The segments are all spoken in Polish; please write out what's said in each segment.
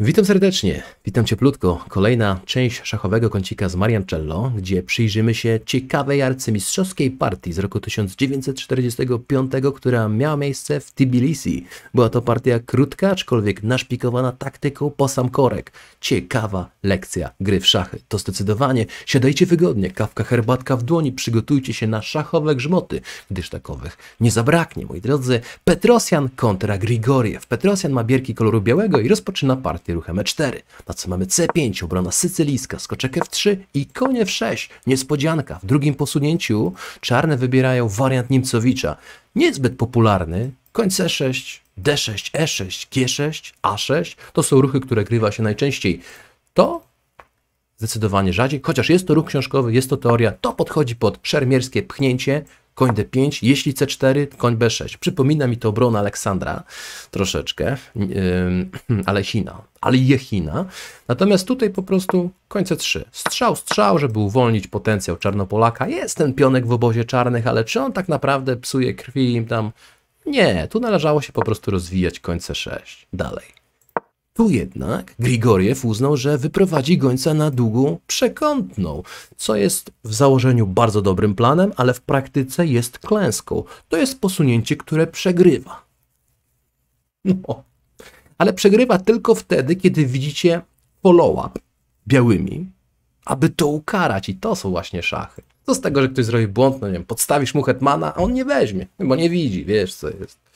Witam serdecznie, witam cieplutko. Kolejna część szachowego kącika z Mariancello, gdzie przyjrzymy się ciekawej arcymistrzowskiej partii z roku 1945, która miała miejsce w Tbilisi. Była to partia krótka, aczkolwiek naszpikowana taktyką po sam korek. Ciekawa lekcja gry w szachy. To zdecydowanie siadajcie wygodnie, kawka, herbatka w dłoni, przygotujcie się na szachowe grzmoty, gdyż takowych nie zabraknie, moi drodzy. Petrosjan kontra Grigoriew. Petrosjan ma bierki koloru białego i rozpoczyna partię ruchem E4. Na co mamy C5, obrona sycylijska, skoczek F3 i konie F6. Niespodzianka. W drugim posunięciu czarne wybierają wariant Nimcowicza. Niezbyt popularny. Koń C6, D6, E6, G6, A6 to są ruchy, które grywa się najczęściej. To zdecydowanie rzadziej, chociaż jest to ruch książkowy, jest to teoria, to podchodzi pod szermierskie pchnięcie, koń D5, jeśli C4, koń B6. Przypomina mi to obrona Aleksandra troszeczkę, yy, Alesina, ale Jechina. Natomiast tutaj po prostu koń C3. Strzał, strzał, żeby uwolnić potencjał Czarnopolaka. Jest ten pionek w obozie czarnych, ale czy on tak naprawdę psuje krwi im tam? Nie, tu należało się po prostu rozwijać koń C6. Dalej. Tu jednak Grigoriew uznał, że wyprowadzi gońca na długą przekątną, co jest w założeniu bardzo dobrym planem, ale w praktyce jest klęską. To jest posunięcie, które przegrywa. No, ale przegrywa tylko wtedy, kiedy widzicie follow-up białymi, aby to ukarać. I to są właśnie szachy. Co z tego, że ktoś zrobi błąd, no nie wiem, podstawisz mu hetmana, a on nie weźmie, bo nie widzi, wiesz co jest.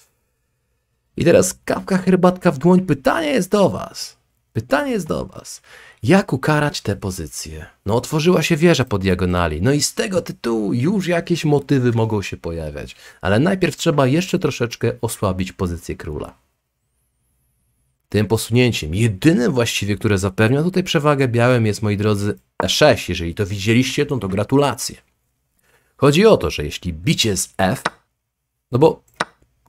I teraz kawka, herbatka w dłoń. Pytanie jest do Was. Pytanie jest do Was. Jak ukarać tę pozycję? No, otworzyła się wieża po diagonali. No i z tego tytułu już jakieś motywy mogą się pojawiać. Ale najpierw trzeba jeszcze troszeczkę osłabić pozycję króla. Tym posunięciem, jedynym właściwie, które zapewnia tutaj przewagę białym jest, moi drodzy, E6. Jeżeli to widzieliście, to, to gratulacje. Chodzi o to, że jeśli bicie z F, no bo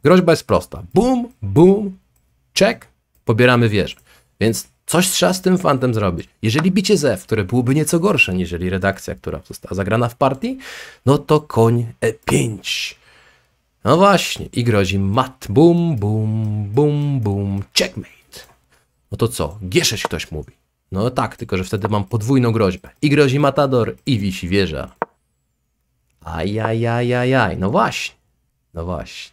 Groźba jest prosta. Bum, bum, check, pobieramy wieżę. Więc coś trzeba z tym fantem zrobić. Jeżeli bicie z F, które byłoby nieco gorsze niż redakcja, która została zagrana w partii, no to koń E5. No właśnie, i grozi mat. Bum, bum, bum, bum, checkmate. No to co? G6 ktoś mówi. No tak, tylko że wtedy mam podwójną groźbę. I grozi matador, i wisi wieża. Ajajajajaj, no właśnie. No właśnie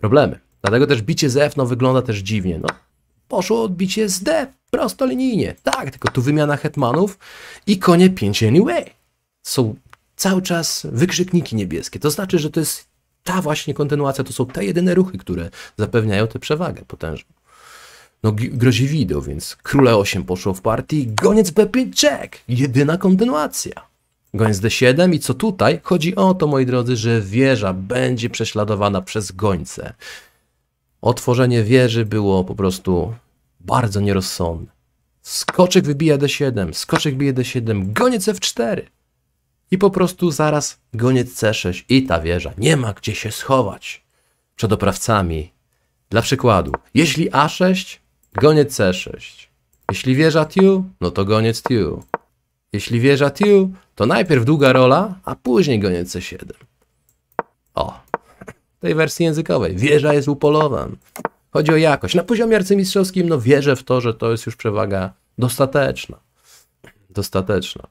problemy. Dlatego też bicie z F no, wygląda też dziwnie. No, poszło odbicie z D prostolinijnie. Tak, tylko tu wymiana hetmanów i konie 5 anyway. Są cały czas wykrzykniki niebieskie. To znaczy, że to jest ta właśnie kontynuacja, to są te jedyne ruchy, które zapewniają tę przewagę potężną. No grozi wideo, więc króle 8 poszło w partii, goniec B5 check, jedyna kontynuacja. Goniec D7 i co tutaj? Chodzi o to, moi drodzy, że wieża będzie prześladowana przez gońce. Otworzenie wieży było po prostu bardzo nierozsądne. Skoczek wybija D7, skoczek bije D7, goniec F4. I po prostu zaraz goniec C6 i ta wieża. Nie ma gdzie się schować przed oprawcami. Dla przykładu, jeśli A6, goniec C6. Jeśli wieża tu, no to goniec tu. Jeśli wieża tu, to najpierw długa rola, a później goniec C7. O, tej wersji językowej. Wieża jest upolowana. Chodzi o jakość. Na poziomie arcymistrzowskim no wierzę w to, że to jest już przewaga dostateczna. Dostateczna.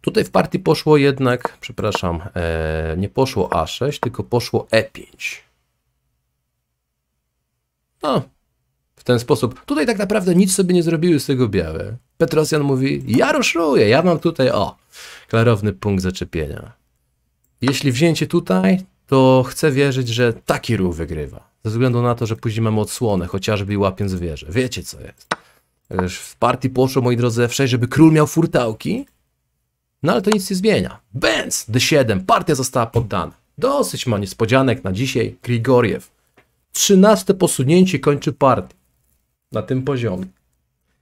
Tutaj w partii poszło jednak, przepraszam, e, nie poszło A6, tylko poszło E5. No, w ten sposób. Tutaj tak naprawdę nic sobie nie zrobiły z tego białe. Petrosjan mówi, ja ruszuję, ja mam tutaj, o, klarowny punkt zaczepienia. Jeśli wzięcie tutaj, to chcę wierzyć, że taki ruch wygrywa. Ze względu na to, że później mamy odsłonę, chociażby łapiąc wieżę. Wiecie co jest. W partii poszło, moi drodzy, F6, żeby król miał furtałki, no ale to nic nie zmienia. Benz, D7, partia została poddana. Dosyć ma niespodzianek na dzisiaj Grigoriew. Trzynaste posunięcie kończy partię na tym poziomie.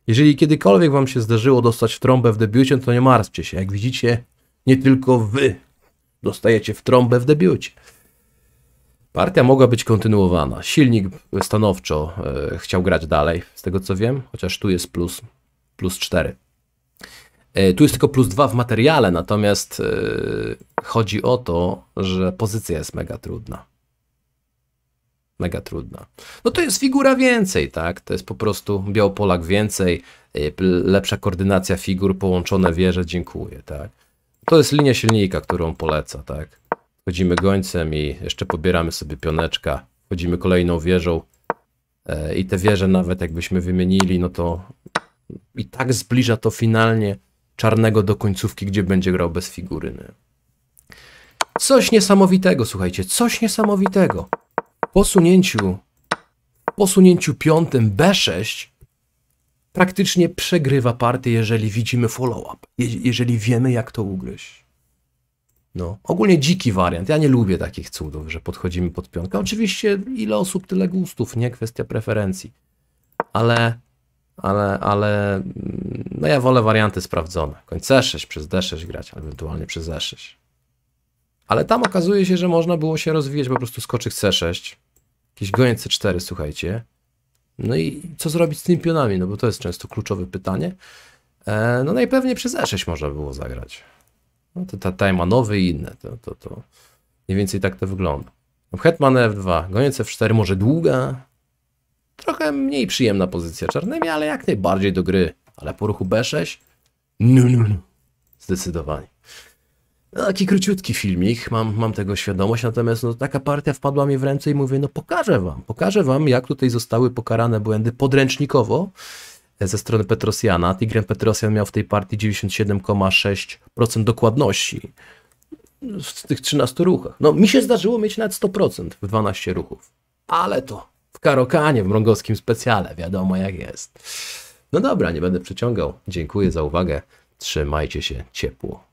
Jeżeli kiedykolwiek Wam się zdarzyło dostać w trąbę w debiucie, to nie martwcie się. Jak widzicie, nie tylko Wy dostajecie w trąbę w debiucie. Partia mogła być kontynuowana. Silnik stanowczo e, chciał grać dalej, z tego co wiem, chociaż tu jest plus, plus 4. E, tu jest tylko plus 2 w materiale, natomiast e, chodzi o to, że pozycja jest mega trudna. Mega trudna. No to jest figura więcej, tak? To jest po prostu Białopolak więcej, y, lepsza koordynacja figur, połączone wieże, dziękuję, tak? To jest linia silnika, którą poleca, tak? Chodzimy gońcem i jeszcze pobieramy sobie pioneczka, chodzimy kolejną wieżą e, i te wieże nawet jakbyśmy wymienili, no to i tak zbliża to finalnie czarnego do końcówki, gdzie będzie grał bez figury. Coś niesamowitego, słuchajcie, coś niesamowitego. Posunięciu, posunięciu piątym B6 praktycznie przegrywa partię, jeżeli widzimy follow-up, jeżeli wiemy, jak to ugryźć. No, ogólnie dziki wariant. Ja nie lubię takich cudów, że podchodzimy pod piątkę. Oczywiście ile osób, tyle gustów, nie kwestia preferencji. Ale, ale, ale, mm, no ja wolę warianty sprawdzone. Końc C6 przez D6 grać, ewentualnie przez E6. Ale tam okazuje się, że można było się rozwijać po prostu skoczyk C6, jakiś goniec C4, słuchajcie. No i co zrobić z tymi pionami? No bo to jest często kluczowe pytanie. E, no najpewniej przez E6 można było zagrać. No to ta tajmanowy i inne. To, to, to mniej więcej tak to wygląda. Hetman F2, goniec F4 może długa, trochę mniej przyjemna pozycja czarnymi, ale jak najbardziej do gry. Ale po ruchu B6? No, no, no. Zdecydowanie. No, taki króciutki filmik, mam, mam tego świadomość, natomiast no, taka partia wpadła mi w ręce i mówię, no pokażę wam, pokażę wam, jak tutaj zostały pokarane błędy podręcznikowo e, ze strony Petrosjana. Tigrem Petrosjan miał w tej partii 97,6% dokładności w tych 13 ruchach. No mi się zdarzyło mieć nawet 100% w 12 ruchów, ale to w karokanie, w mrągowskim specjale, wiadomo jak jest. No dobra, nie będę przeciągał. Dziękuję za uwagę. Trzymajcie się ciepło.